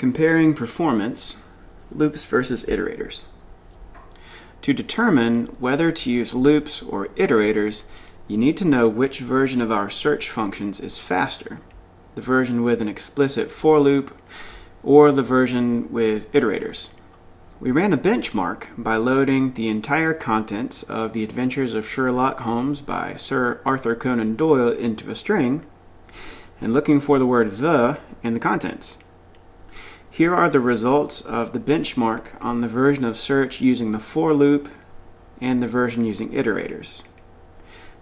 Comparing performance, loops versus iterators. To determine whether to use loops or iterators, you need to know which version of our search functions is faster, the version with an explicit for loop or the version with iterators. We ran a benchmark by loading the entire contents of The Adventures of Sherlock Holmes by Sir Arthur Conan Doyle into a string and looking for the word the in the contents. Here are the results of the benchmark on the version of search using the for loop and the version using iterators.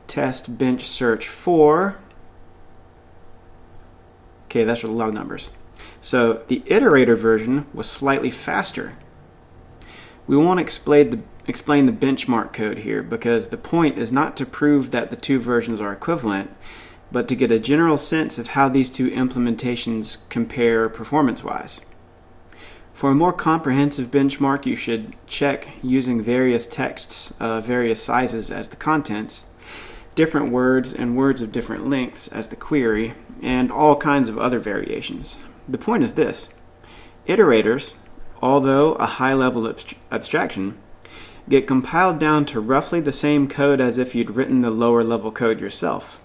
Test bench search for. Okay, that's a lot of numbers. So the iterator version was slightly faster. We won't explain the, explain the benchmark code here because the point is not to prove that the two versions are equivalent, but to get a general sense of how these two implementations compare performance-wise. For a more comprehensive benchmark, you should check using various texts of various sizes as the contents, different words and words of different lengths as the query, and all kinds of other variations. The point is this. Iterators, although a high-level abst abstraction, get compiled down to roughly the same code as if you'd written the lower-level code yourself.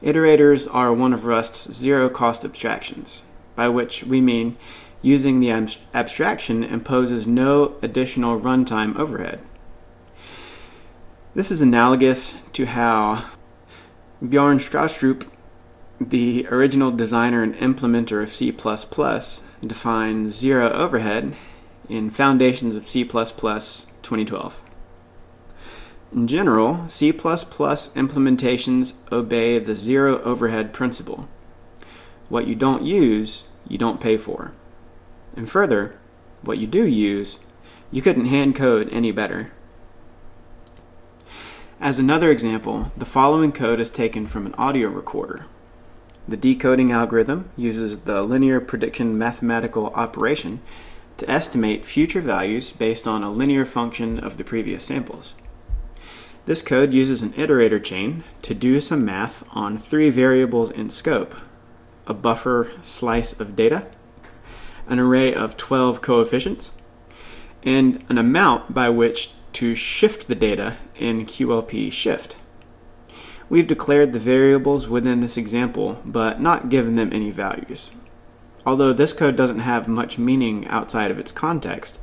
Iterators are one of Rust's zero-cost abstractions, by which we mean using the abstraction imposes no additional runtime overhead. This is analogous to how Bjarne Stroustrup, the original designer and implementer of C++, defines zero overhead in Foundations of C++ 2012. In general, C++ implementations obey the zero overhead principle. What you don't use, you don't pay for. And further, what you do use, you couldn't hand code any better. As another example, the following code is taken from an audio decoder. The decoding algorithm uses the linear prediction mathematical operation to estimate future values based on a linear function of the previous samples. This code uses an iterator chain to do some math on three variables in scope, a buffer slice of data, an array of 12 coefficients, and an amount by which to shift the data in QLP shift. We've declared the variables within this example, but not given them any values. Although this code doesn't have much meaning outside of its context,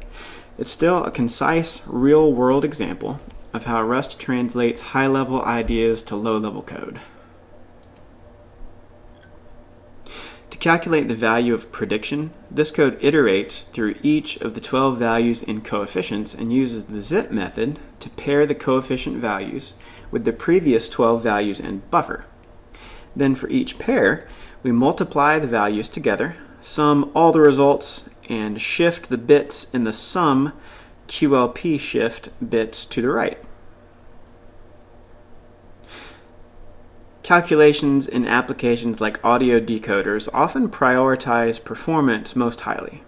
it's still a concise, real-world example of how Rust translates high-level ideas to low-level code. Calculate the value of prediction, this code iterates through each of the 12 values in coefficients and uses the zip method to pair the coefficient values with the previous 12 values in buffer. Then for each pair, we multiply the values together, sum all the results, and shift the bits in the sum QLP shift bits to the right. Calculations in applications like audio decoders often prioritize performance most highly.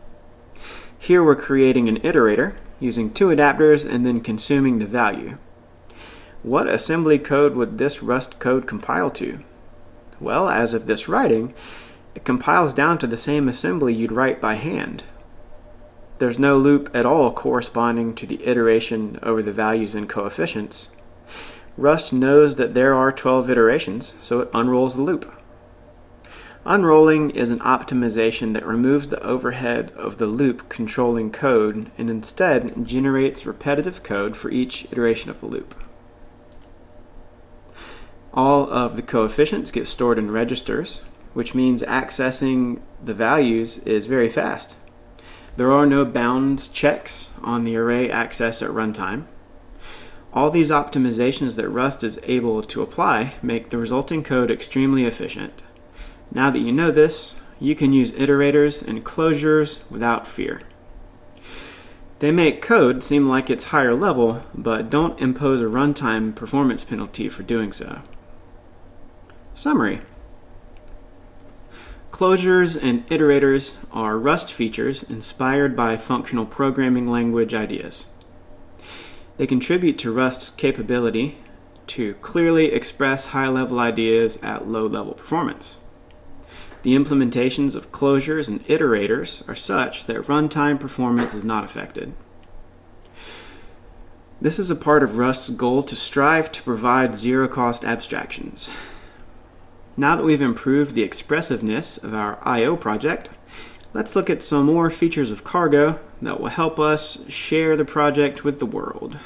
Here we're creating an iterator using two adapters and then consuming the value. What assembly code would this Rust code compile to? Well, as of this writing, it compiles down to the same assembly you'd write by hand. There's no loop at all corresponding to the iteration over the values and coefficients. Rust knows that there are 12 iterations, so it unrolls the loop. Unrolling is an optimization that removes the overhead of the loop controlling code and instead generates repetitive code for each iteration of the loop. All of the coefficients get stored in registers, which means accessing the values is very fast. There are no bounds checks on the array access at runtime, all these optimizations that Rust is able to apply make the resulting code extremely efficient. Now that you know this, you can use iterators and closures without fear. They make code seem like it's higher level, but don't impose a runtime performance penalty for doing so. Summary Closures and iterators are Rust features inspired by functional programming language ideas. They contribute to Rust's capability to clearly express high-level ideas at low-level performance. The implementations of closures and iterators are such that runtime performance is not affected. This is a part of Rust's goal to strive to provide zero cost abstractions. Now that we've improved the expressiveness of our I.O. project, let's look at some more features of Cargo that will help us share the project with the world.